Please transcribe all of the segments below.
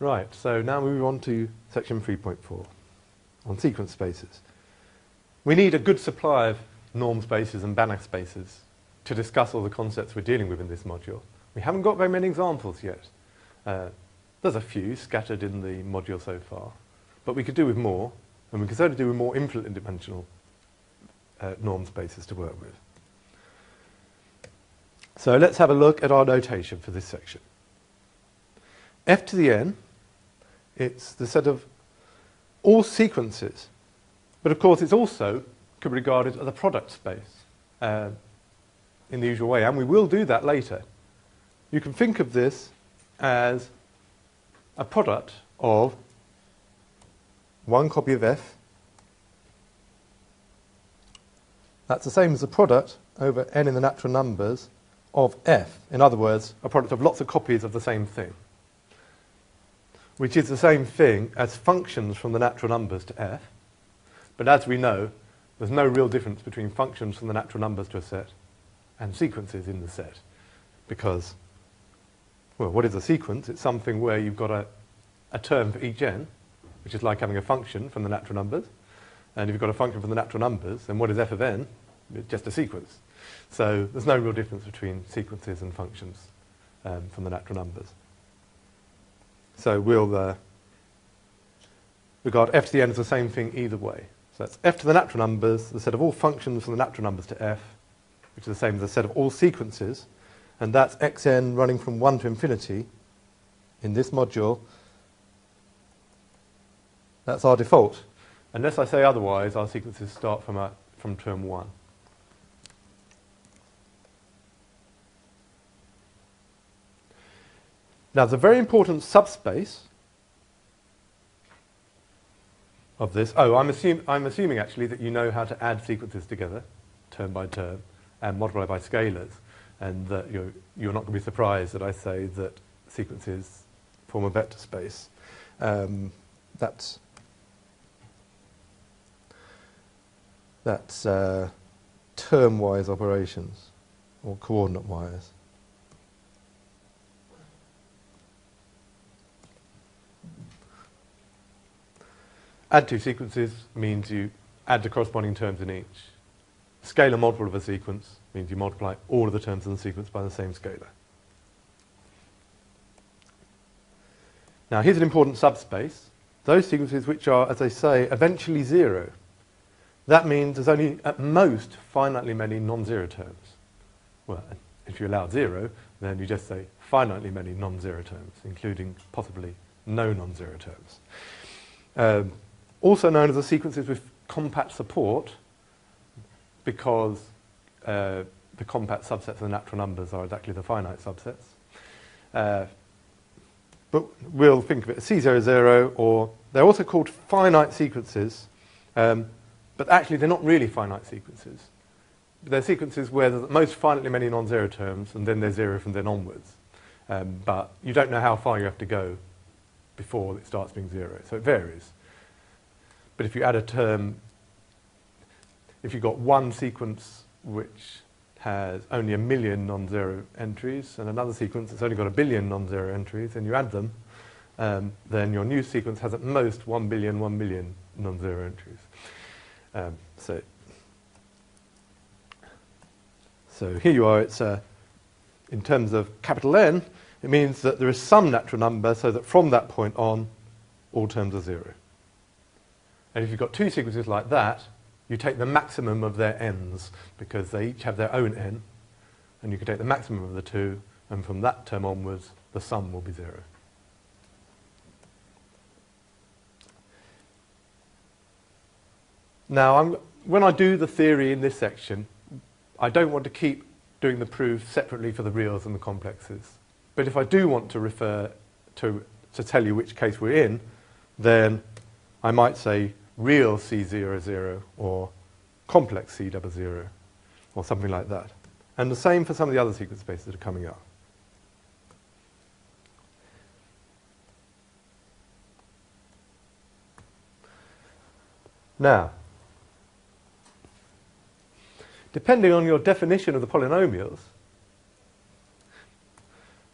Right, so now we move on to section 3.4 on sequence spaces. We need a good supply of normed spaces and Banach spaces to discuss all the concepts we're dealing with in this module. We haven't got very many examples yet. Uh, there's a few scattered in the module so far, but we could do with more, and we could certainly do with more infinite dimensional uh, normed spaces to work with. So let's have a look at our notation for this section. F to the n, it's the set of all sequences, but of course it's also could be regarded as a product space uh, in the usual way, and we will do that later. You can think of this as a product of one copy of F. That's the same as the product over n in the natural numbers of F. In other words, a product of lots of copies of the same thing, which is the same thing as functions from the natural numbers to F. But as we know, there's no real difference between functions from the natural numbers to a set and sequences in the set because well, what is a sequence? It's something where you've got a, a term for each n, which is like having a function from the natural numbers. And if you've got a function from the natural numbers, then what is f of n? It's just a sequence. So there's no real difference between sequences and functions um, from the natural numbers. So we'll uh, regard f to the n as the same thing either way. So that's f to the natural numbers, the set of all functions from the natural numbers to f, which is the same as the set of all sequences and that's xn running from 1 to infinity in this module. That's our default. Unless I say otherwise, our sequences start from, a, from term 1. Now, the very important subspace of this, oh, I'm, assume, I'm assuming actually that you know how to add sequences together, term by term, and multiply by scalars and that you're, you're not going to be surprised that I say that sequences form a vector space. Um, that's that's uh, term-wise operations or coordinate-wise. Add two sequences means you add the corresponding terms in each. Scalar multiple of a sequence means you multiply all of the terms in the sequence by the same scalar. Now, here's an important subspace. Those sequences which are, as I say, eventually zero. That means there's only, at most, finitely many non-zero terms. Well, if you allow zero, then you just say finitely many non-zero terms, including possibly no non-zero terms. Um, also known as the sequences with compact support, because uh, the compact subsets of the natural numbers are exactly the finite subsets. Uh, but we'll think of it as C00, or they're also called finite sequences, um, but actually they're not really finite sequences. They're sequences where there's most finitely many non-zero terms, and then they're zero from then onwards. Um, but you don't know how far you have to go before it starts being zero, so it varies. But if you add a term, if you've got one sequence which has only a million non-zero entries and another sequence that's only got a billion non-zero entries and you add them, um, then your new sequence has at most 1 billion, 1 million non-zero entries. Um, so, so here you are, it's uh, in terms of capital N, it means that there is some natural number so that from that point on, all terms are zero. And if you've got two sequences like that, you take the maximum of their n's because they each have their own n, and you can take the maximum of the two, and from that term onwards, the sum will be zero. Now, I'm, when I do the theory in this section, I don't want to keep doing the proof separately for the reals and the complexes. But if I do want to refer to, to tell you which case we're in, then I might say real C00 or complex C00 or something like that. And the same for some of the other sequence spaces that are coming up. Now, depending on your definition of the polynomials,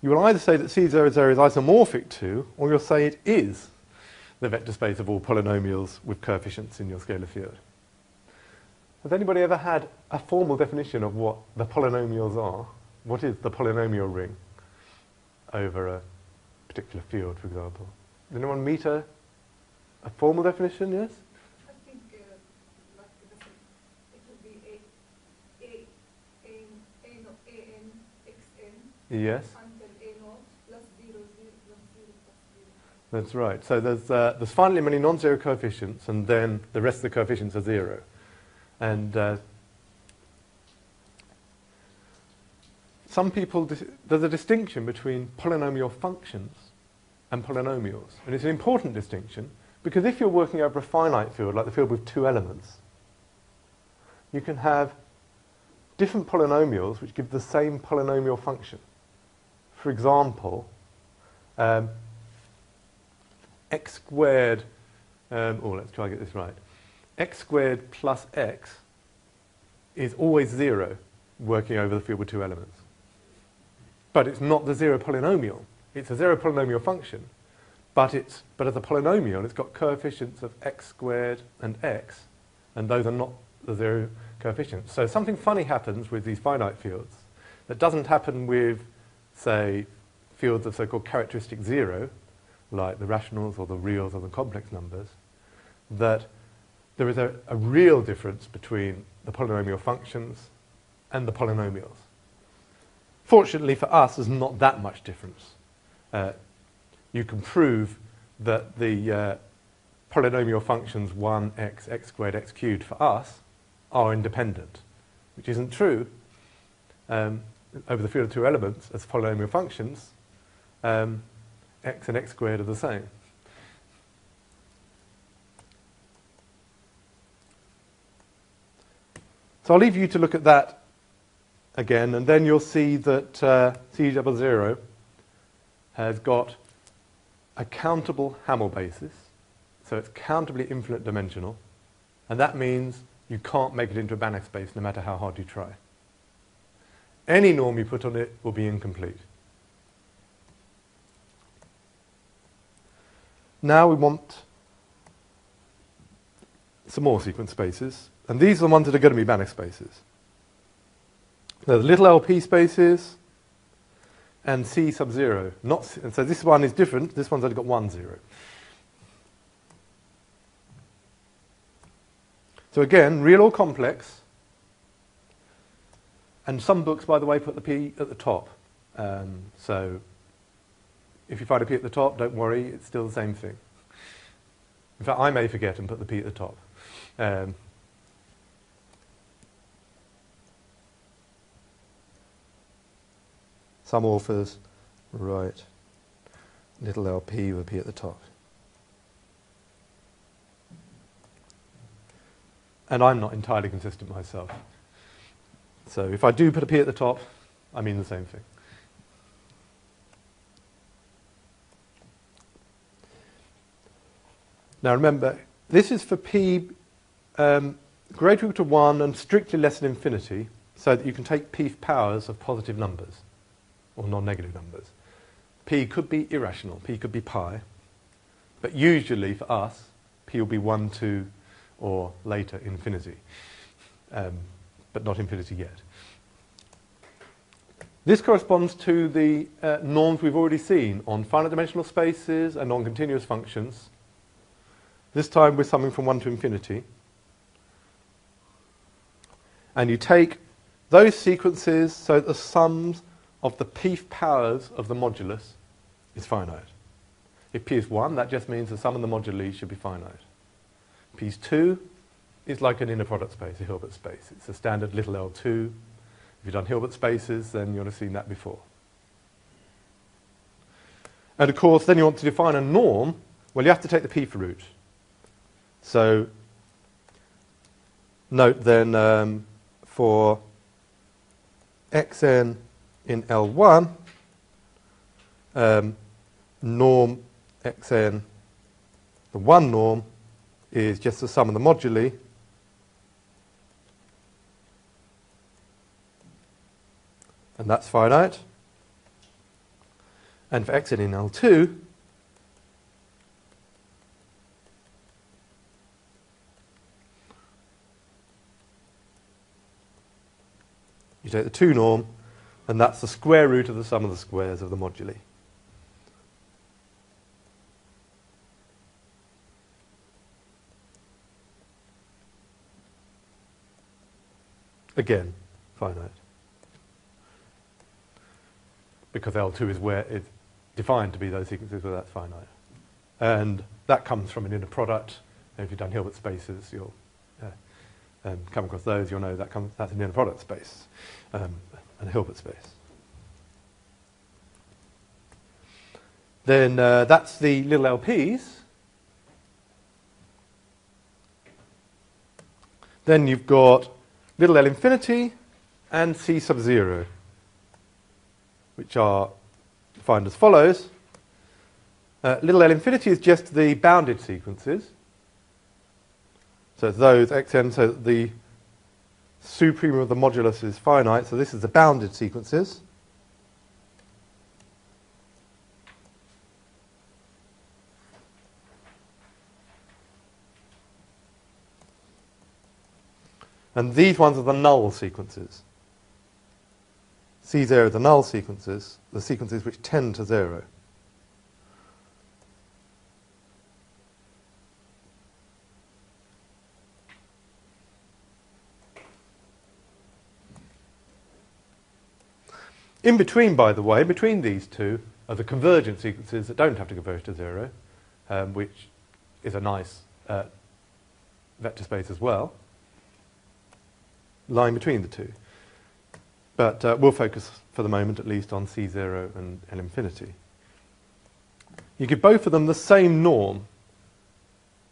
you will either say that C00 is isomorphic to, or you'll say it is the vector space of all polynomials with coefficients in your scalar field. Has anybody ever had a formal definition of what the polynomials are? What is the polynomial ring over a particular field, for example? Did anyone meet a, a formal definition, yes? I think uh, like the, it would be a a a a no a n x n Yes, until a naught plus zero zero plus zero plus zero. That's right. So there's, uh, there's finally many non-zero coefficients, and then the rest of the coefficients are zero. And uh, some people, there's a distinction between polynomial functions and polynomials. And it's an important distinction because if you're working over a finite field, like the field with two elements, you can have different polynomials which give the same polynomial function. For example, um, x squared, um, oh, let's try and get this right. x squared plus x is always zero working over the field with two elements. But it's not the zero polynomial. It's a zero polynomial function, but, it's, but as a polynomial, it's got coefficients of x squared and x, and those are not the zero coefficients. So something funny happens with these finite fields that doesn't happen with, say, fields of so-called characteristic zero, like the rationals or the reals or the complex numbers, that there is a, a real difference between the polynomial functions and the polynomials. Fortunately for us, there's not that much difference. Uh, you can prove that the uh, polynomial functions 1x, x squared, x cubed for us are independent, which isn't true um, over the field of two elements as polynomial functions. Um, x and x squared are the same. So I'll leave you to look at that again, and then you'll see that uh, C double zero has got a countable Hamel basis, so it's countably infinite dimensional, and that means you can't make it into a Banach space no matter how hard you try. Any norm you put on it will be incomplete. Now we want some more sequence spaces, and these are the ones that are going to be Banach spaces. There's little LP spaces and C sub zero. Not, and so this one is different. This one's only got one zero. So again, real or complex. And some books, by the way, put the P at the top. Um, so if you find a P at the top, don't worry, it's still the same thing. In fact, I may forget and put the P at the top. Um, some authors write little lp with P at the top. And I'm not entirely consistent myself. So if I do put a P at the top, I mean the same thing. Now remember, this is for p um, greater or equal to 1 and strictly less than infinity, so that you can take p powers of positive numbers, or non-negative numbers. p could be irrational, p could be pi, but usually for us, p will be 1, 2, or later infinity, um, but not infinity yet. This corresponds to the uh, norms we've already seen on finite dimensional spaces and on continuous functions. This time we're summing from 1 to infinity. And you take those sequences so the sums of the p powers of the modulus is finite. If p is 1, that just means the sum of the moduli should be finite. p is 2 is like an inner product space, a Hilbert space. It's a standard little L2. If you've done Hilbert spaces, then you'll have seen that before. And of course, then you want to define a norm. Well, you have to take the p root. So note then um, for xn in L1, um, norm xn, the one norm, is just the sum of the moduli and that's finite. And for xn in L2, take the 2 norm, and that's the square root of the sum of the squares of the moduli. Again, finite. Because L2 is where it's defined to be those sequences where that's finite. And that comes from an inner product. And if you've done Hilbert spaces, you'll um, come across those, you'll know that comes, that's an inner product space um, and Hilbert space. Then uh, that's the little LPs. Then you've got little l infinity and c sub 0, which are defined as follows. Uh, little l infinity is just the bounded sequences. So it's those xn, so the supremum of the modulus is finite, so this is the bounded sequences. And these ones are the null sequences. C0 are the null sequences, the sequences which tend to zero. In between, by the way, between these two are the convergent sequences that don't have to converge to zero, um, which is a nice uh, vector space as well lying between the two. But uh, we'll focus for the moment at least on C0 and L infinity. You give both of them the same norm,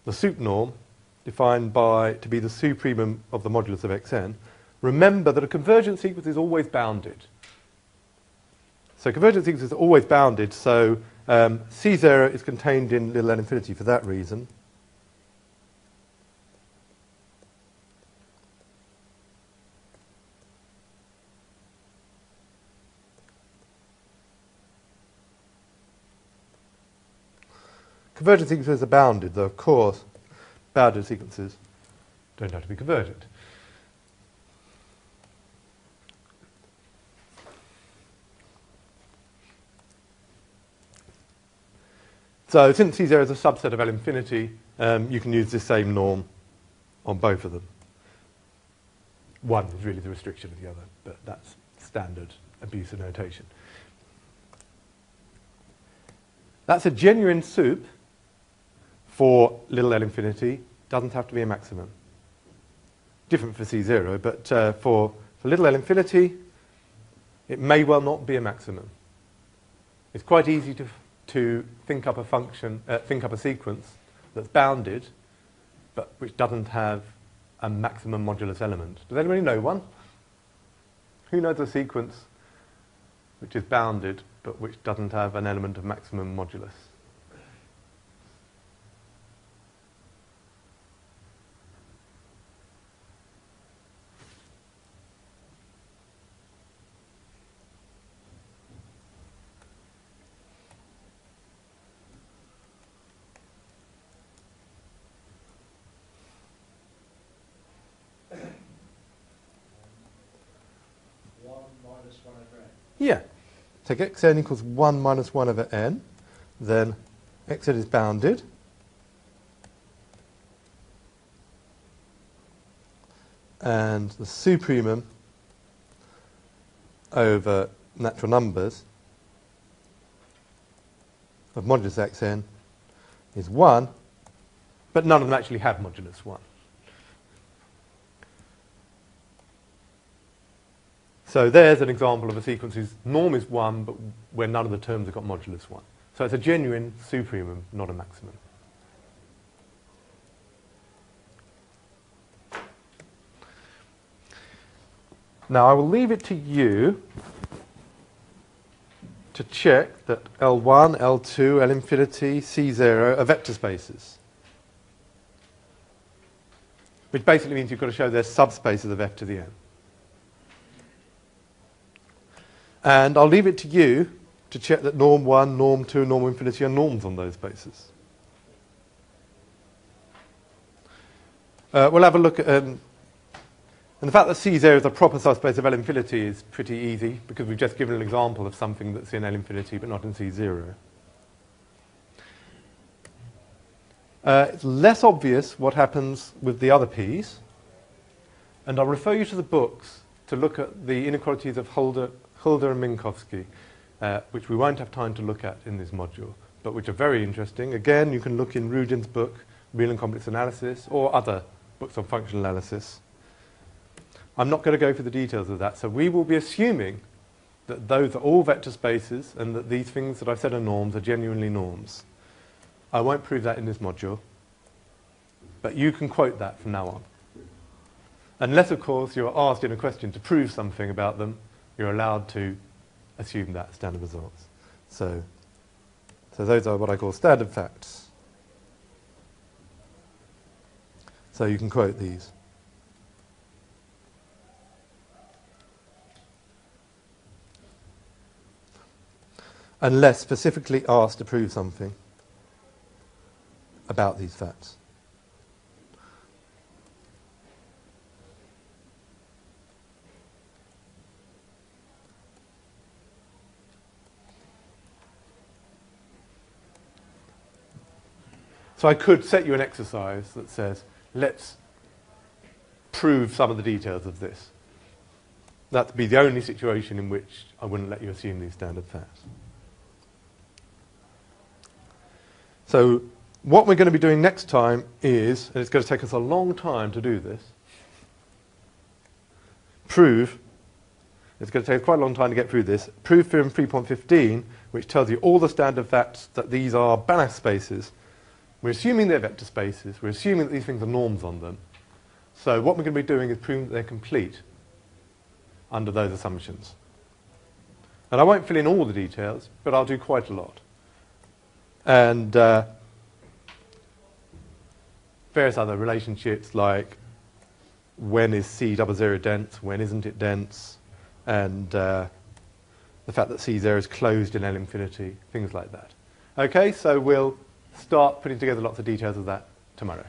the sup norm, defined by to be the supremum of the modulus of xn. Remember that a convergent sequence is always bounded. So convergent sequences are always bounded, so um, C0 is contained in little l infinity for that reason. Convergent sequences are bounded, though of course bounded sequences don't have to be convergent. So since C0 is a subset of L infinity, um, you can use the same norm on both of them. One is really the restriction of the other, but that's standard abuse of notation. That's a genuine sup for little l infinity doesn't have to be a maximum. Different for C0, but uh, for, for little l infinity, it may well not be a maximum. It's quite easy to, to think up a function, uh, think up a sequence that's bounded, but which doesn't have a maximum modulus element. Does anybody know one? Who knows a sequence which is bounded, but which doesn't have an element of maximum modulus? Yeah. Take xn equals 1 minus 1 over n. Then xn is bounded. And the supremum over natural numbers of modulus xn is 1, but none of them actually have modulus 1. So there's an example of a sequence whose norm is 1, but where none of the terms have got modulus 1. So it's a genuine supremum, not a maximum. Now I will leave it to you to check that L1, L2, L infinity, C0 are vector spaces. Which basically means you've got to show they're subspaces of f to the n. And I'll leave it to you to check that norm 1, norm 2, norm infinity are norms on those bases. Uh, we'll have a look at, um, and the fact that C0 is a proper subspace of L infinity is pretty easy because we've just given an example of something that's in L infinity but not in C0. Uh, it's less obvious what happens with the other P's, and I'll refer you to the books to look at the inequalities of Hölder, And Minkowski, uh, which we won't have time to look at in this module, but which are very interesting. Again, you can look in Rudin's book, Real and Complex Analysis, or other books on functional analysis. I'm not going to go through the details of that, so we will be assuming that those are all vector spaces and that these things that I've said are norms are genuinely norms. I won't prove that in this module, but you can quote that from now on. Unless, of course, you're asked in a question to prove something about them, you're allowed to assume that standard results. So, so those are what I call standard facts. So you can quote these. Unless specifically asked to prove something about these facts. So I could set you an exercise that says, let's prove some of the details of this. That'd be the only situation in which I wouldn't let you assume these standard facts. So what we're going to be doing next time is, and it's going to take us a long time to do this, prove, it's going to take quite a long time to get through this, prove theorem 3.15, which tells you all the standard facts that these are Banach spaces. We're assuming they're vector spaces. We're assuming that these things are norms on them. So what we're going to be doing is proving that they're complete under those assumptions. And I won't fill in all the details, but I'll do quite a lot. And uh, various other relationships like when is C double zero dense, when isn't it dense, and uh, the fact that C0 is closed in L infinity, things like that. Okay, so we'll start putting together lots of details of that tomorrow.